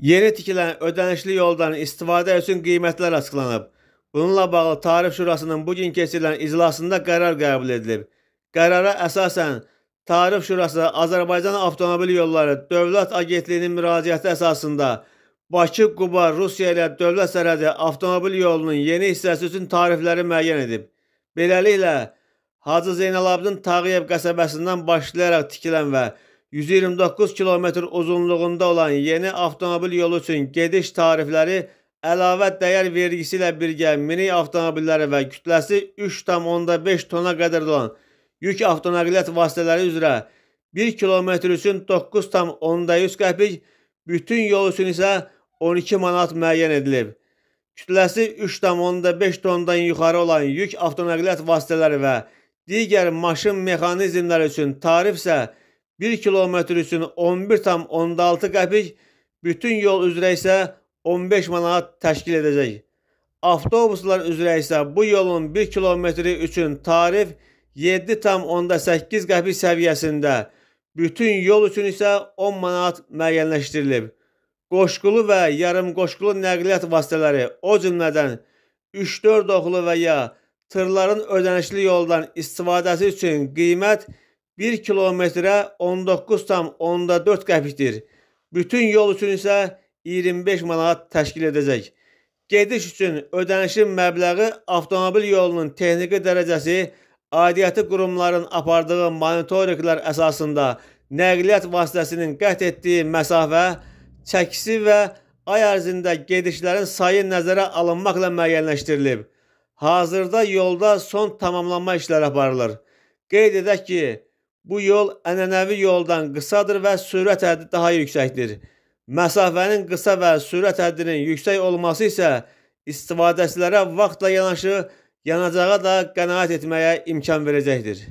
Yeni tikilən ödənişli yoldan istifadə üçün qiymətlər açıqlanıb. Bununla bağlı Tarif Şurasının bu gün keçirilən iclasında qərar qəbul edilib. Qərara əsasən Tarif Şurası Azərbaycan Avtomobil Yolları Dövlət Agentliyinin müraciəti əsasında Bakı-Quba Rusiya ilə dövlət sərhədi avtomobil yolunun yeni hissəsi üçün tarifləri müəyyən edib. Beləliklə, Hacı Zeynalabdin Tağıyev qəsəbəsindən başlayaraq tikilən və 129 kilometr uzunluğunda olan yeni avtomobil yolu üçün gediş tarifləri əlavə dəyər vergisi ilə birgə minik avtomobilləri və kütləsi 3,5 tona qədər olan yük avtonəqliyyat vasitələri üzrə 1 kilometr üçün 9,100 qəpik, bütün yol üçün isə 12 manat müəyyən edilib. Kütləsi 3,5 tondan yuxarı olan yük avtonəqliyyat vasitələri və digər maşın mexanizmləri üçün tarif isə 1 kilometr üçün 11,6 qəpik, bütün yol üzrə isə 15 manat təşkil edəcək. Avtobuslar üzrə isə bu yolun 1 kilometri üçün tarif 7,8 qəpik səviyyəsində, bütün yol üçün isə 10 manat müəyyənləşdirilib. Qoşqulu və yarım qoşqulu nəqliyyat vasitələri, o cümlədən 3-4 oxlu və ya tırların ödənişli yoldan istifadəsi üçün qiymət 1 kilometrə 19,4 qəpikdir. Bütün yol üçün isə 25 manat təşkil edəcək. Gediş üçün ödənişin məbləği avtomobil yolunun texniki dərəcəsi, aidiyyəti qurumların apardığı monitorinqlər əsasında nəqliyyat vasitəsinin qət etdiyi məsafə, çəkisi və ay ərzində gedişlərin sayı nəzərə alınmaqla müəyyənləşdirilib. Hazırda yolda son tamamlanma işləri aparılır. Qeyd edək ki, Bu yol ənənəvi yoldan qısadır və sürət həddi daha yüksəkdir. Məsafənin qısa və sürət həddinin yüksək olması isə istifadəçilərə vaxtla yanaşı yanacağa da qənaət etməyə imkan verəcəkdir.